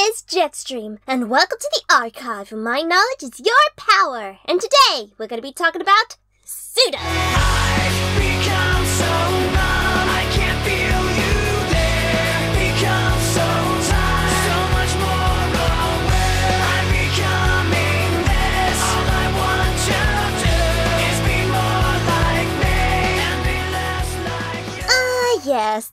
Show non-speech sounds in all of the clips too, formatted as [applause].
is Jetstream, and welcome to the archive my knowledge is your power. And today, we're going to be talking about pseudo.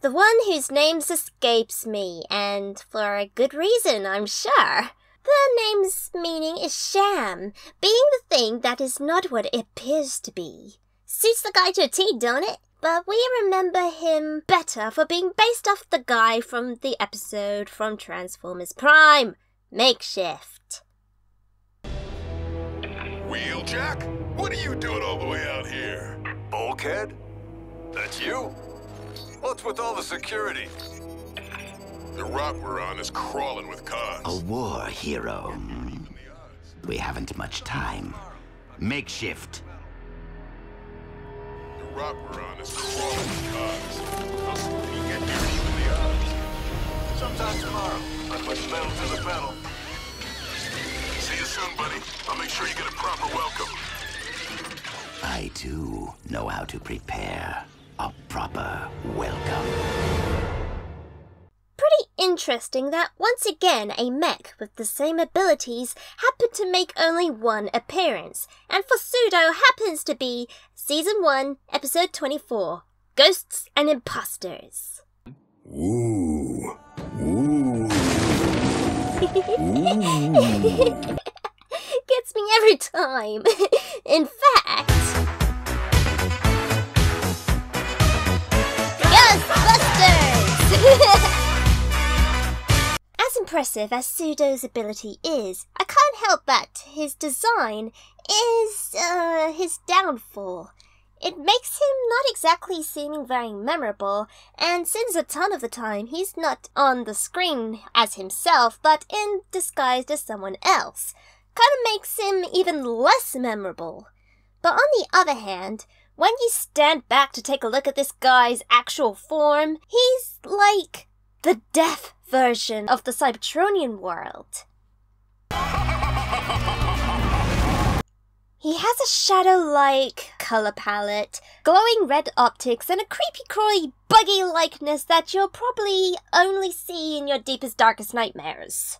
The one whose name escapes me, and for a good reason, I'm sure. The name's meaning is sham, being the thing that is not what it appears to be. Suits the guy to a T, don't it? But we remember him better for being based off the guy from the episode from Transformers Prime, Makeshift. Wheeljack? What are you doing all the way out here? Bulkhead? That's you? What's with all the security? The rock we're on is crawling with 'Cons. A war hero. We haven't much time. Makeshift. The rock we're on is crawling with 'Cons. You get here even the odds? Sometime tomorrow. I put pedal to the pedal. See you soon, buddy. I'll make sure you get a proper welcome. I too know how to prepare a proper welcome. Pretty interesting that once again a mech with the same abilities happened to make only one appearance, and for Pseudo happens to be Season 1, Episode 24 Ghosts and Imposters. Ooh. Ooh. Ooh. [laughs] Gets me every time. [laughs] In fact, [laughs] as impressive as Pseudo's ability is, I can't help but his design is uh, his downfall. It makes him not exactly seeming very memorable, and since a ton of the time he's not on the screen as himself, but in disguised as someone else, kind of makes him even less memorable. But on the other hand, when you stand back to take a look at this guy's actual form, he's like the deaf version of the Cybertronian world. He has a shadow like color palette, glowing red optics, and a creepy crawly buggy likeness that you'll probably only see in your deepest, darkest nightmares.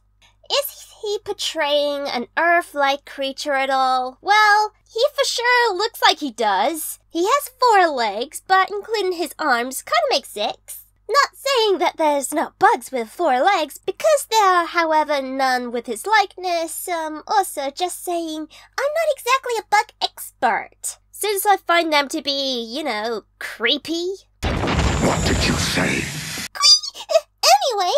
Is he portraying an Earth like creature at all? Well, he for sure looks like he does. He has four legs, but including his arms, kind of makes six. Not saying that there's no bugs with four legs, because there are, however, none with his likeness. Um, also just saying, I'm not exactly a bug expert. Since I find them to be, you know, creepy. What did you say? Anyway,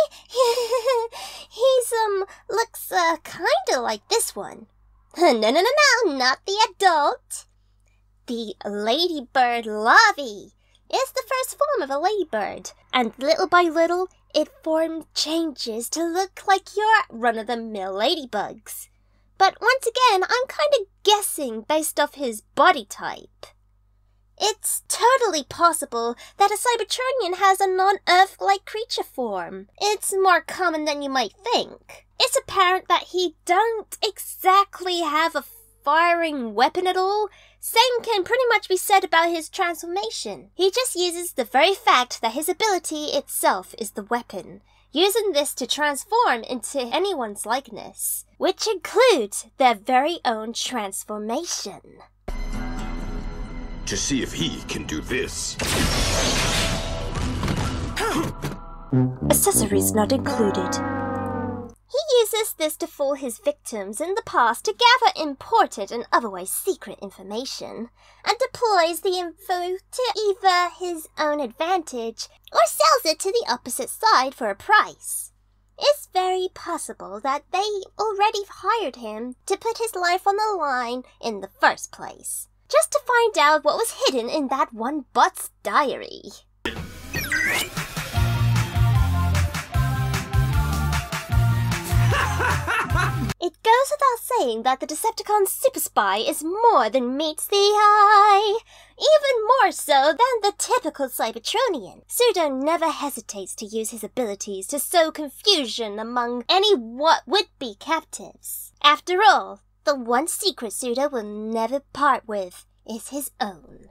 he's, um, looks, uh, kinda like this one. [laughs] No, no, no, no, not the adult. The ladybird larva is the first form of a ladybird, and little by little it formed changes to look like your run of the mill ladybugs. But once again, I'm kind of guessing based off his body type. It's totally possible that a Cybertronian has a non Earth like creature form. It's more common than you might think. It's apparent that he don't exactly have a firing weapon at all. Same can pretty much be said about his transformation. He just uses the very fact that his ability itself is the weapon, using this to transform into anyone's likeness, which includes their very own transformation. To see if he can do this. Accessories not included. He uses this to fool his victims in the past to gather important and otherwise secret information, and deploys the info to either his own advantage or sells it to the opposite side for a price. It's very possible that they already hired him to put his life on the line in the first place, just to find out what was hidden in that one bot's diary. It goes without saying that the Decepticon super spy is more than meets the eye. Even more so than the typical Cybertronian. Pseudo never hesitates to use his abilities to sow confusion among any what would be captives. After all, the one secret Pseudo will never part with is his own.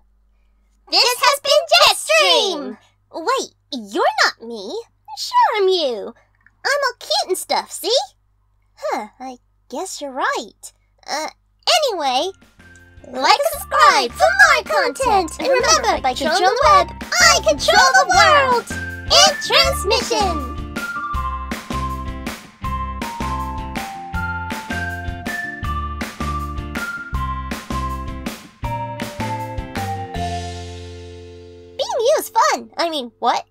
This has been Jetstream! Wait, you're not me. Sure I'm you. I'm all cute and stuff, see? Huh, I guess you're right. Uh, anyway, like and subscribe for more content. And remember, by control the web, I control the world! In transmission! I mean, what?